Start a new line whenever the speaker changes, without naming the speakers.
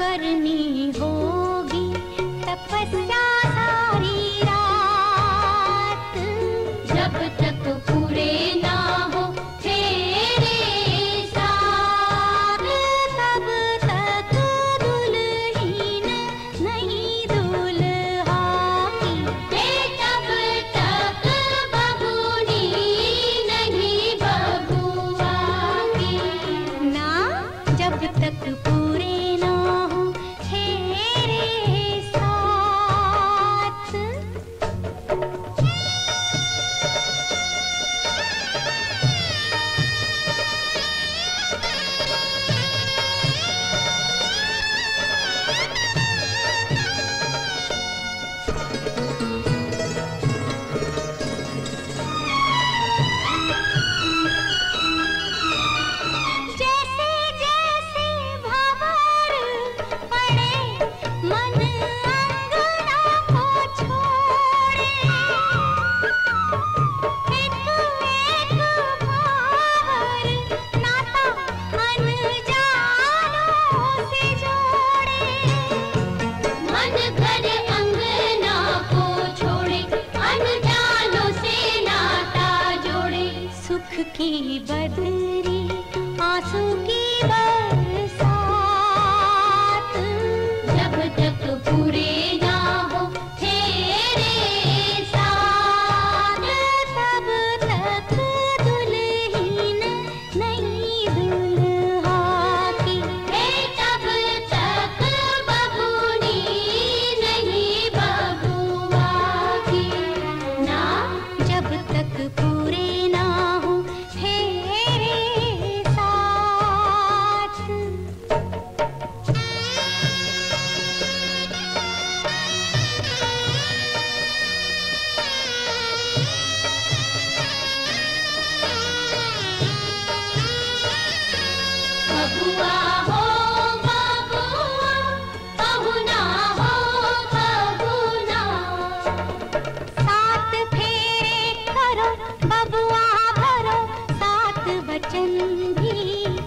करनी होगी तपस्या सुख की बदरी आँसू की बदरी बंधी